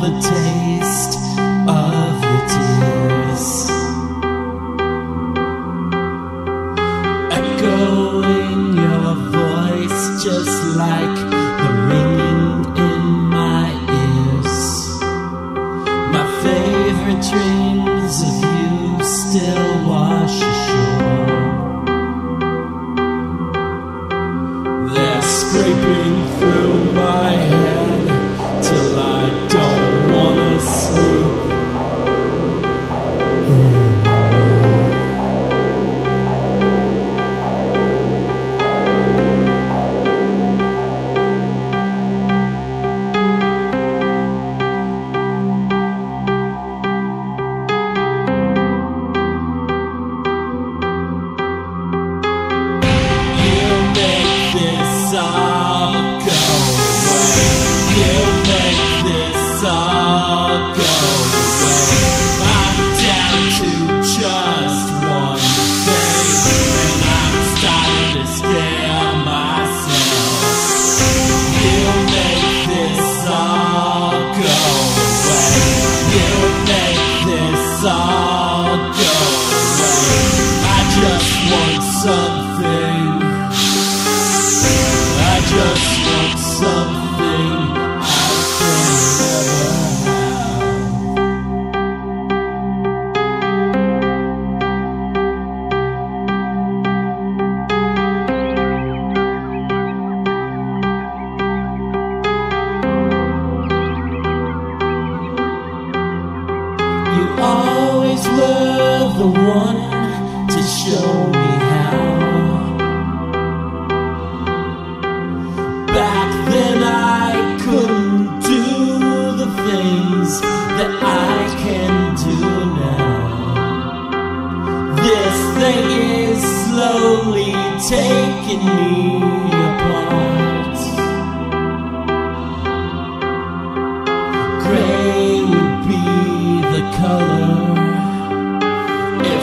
the taste of the tears. Echoing your voice just like the ringing in my ears. My favorite dream. the one to show me how. Back then I couldn't do the things that I can do now. This thing is slowly taking me apart.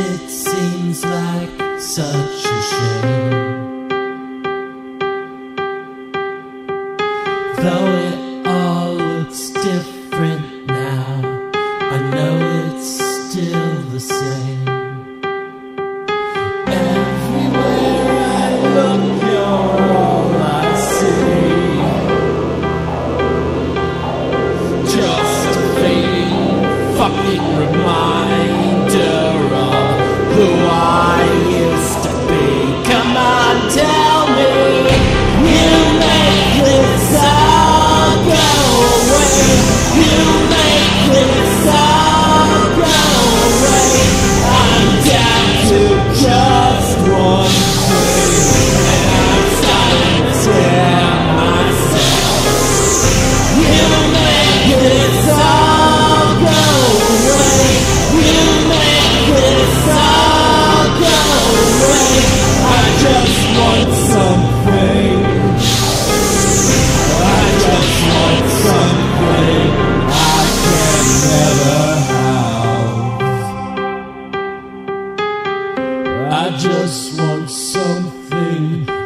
it seems like such a shame. Though it all looks different now I know it's still the same. Everywhere I look you're are. just want something.